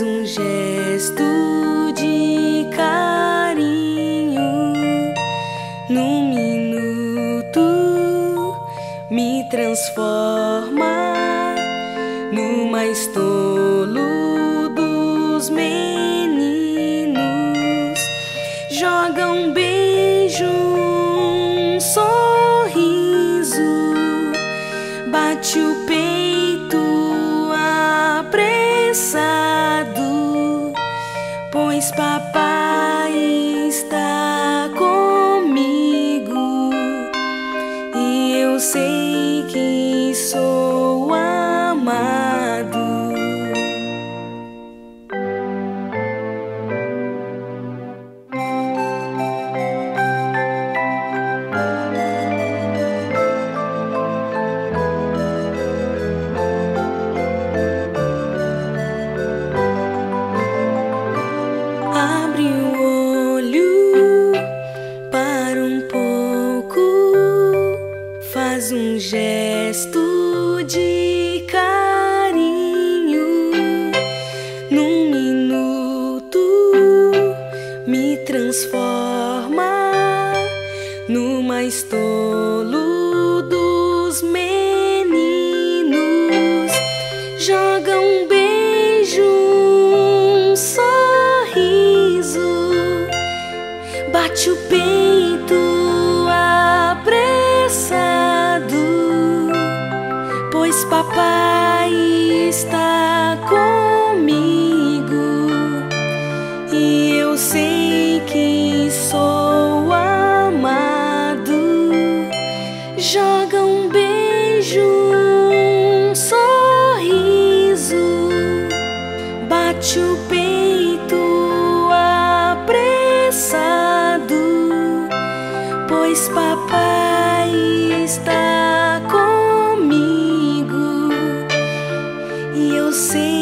um gesto de carinho. Num minuto me transforma no mais tolo dos meninos. Joga um beijo um sorriso bate o peito. Eu sei que sou gesto de carinho. Num minuto me transforma no mais tolo dos meninos. Joga um beijo, um sorriso, bate o peito pois papai está comigo e eu sei que sou amado. Joga um beijo, um sorriso, bate o peito apressado, pois papai. sei